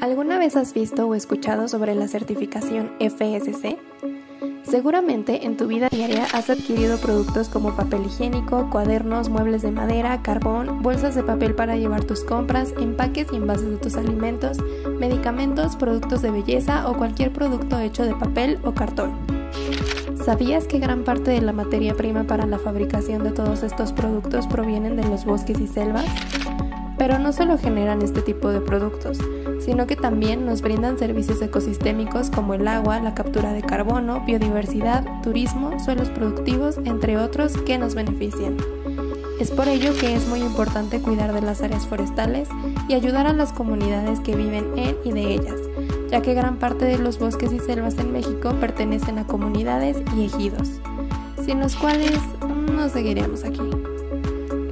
¿Alguna vez has visto o escuchado sobre la certificación FSC? Seguramente en tu vida diaria has adquirido productos como papel higiénico, cuadernos, muebles de madera, carbón, bolsas de papel para llevar tus compras, empaques y envases de tus alimentos, medicamentos, productos de belleza o cualquier producto hecho de papel o cartón. ¿Sabías que gran parte de la materia prima para la fabricación de todos estos productos provienen de los bosques y selvas? Pero no solo generan este tipo de productos, sino que también nos brindan servicios ecosistémicos como el agua, la captura de carbono, biodiversidad, turismo, suelos productivos, entre otros, que nos benefician. Es por ello que es muy importante cuidar de las áreas forestales y ayudar a las comunidades que viven en y de ellas, ya que gran parte de los bosques y selvas en México pertenecen a comunidades y ejidos, sin los cuales no seguiremos aquí.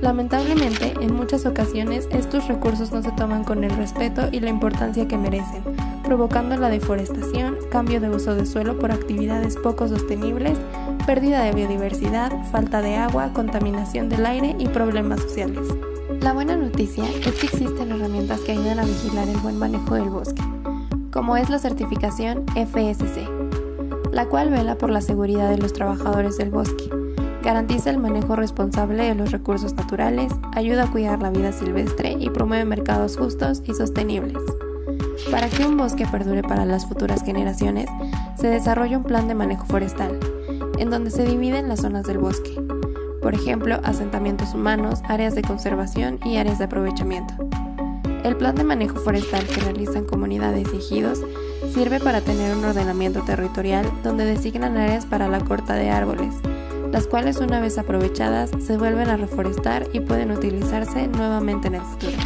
Lamentablemente, en muchas ocasiones estos recursos no se toman con el respeto y la importancia que merecen, provocando la deforestación, cambio de uso de suelo por actividades poco sostenibles, pérdida de biodiversidad, falta de agua, contaminación del aire y problemas sociales. La buena noticia es que existen herramientas que ayudan a vigilar el buen manejo del bosque, como es la certificación FSC, la cual vela por la seguridad de los trabajadores del bosque Garantiza el manejo responsable de los recursos naturales, ayuda a cuidar la vida silvestre y promueve mercados justos y sostenibles. Para que un bosque perdure para las futuras generaciones, se desarrolla un plan de manejo forestal, en donde se dividen las zonas del bosque, por ejemplo, asentamientos humanos, áreas de conservación y áreas de aprovechamiento. El plan de manejo forestal que realizan comunidades y ejidos sirve para tener un ordenamiento territorial donde designan áreas para la corta de árboles, las cuales una vez aprovechadas se vuelven a reforestar y pueden utilizarse nuevamente en el futuro.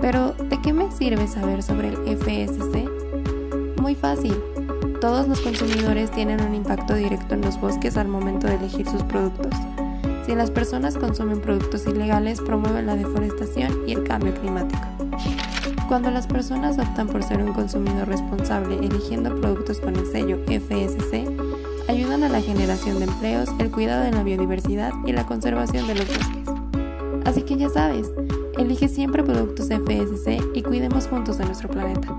Pero, ¿de qué me sirve saber sobre el FSC? Muy fácil. Todos los consumidores tienen un impacto directo en los bosques al momento de elegir sus productos. Si las personas consumen productos ilegales, promueven la deforestación y el cambio climático. Cuando las personas optan por ser un consumidor responsable eligiendo productos con el sello FSC, a la generación de empleos, el cuidado de la biodiversidad y la conservación de los bosques. Así que ya sabes, elige siempre productos FSC y cuidemos juntos de nuestro planeta.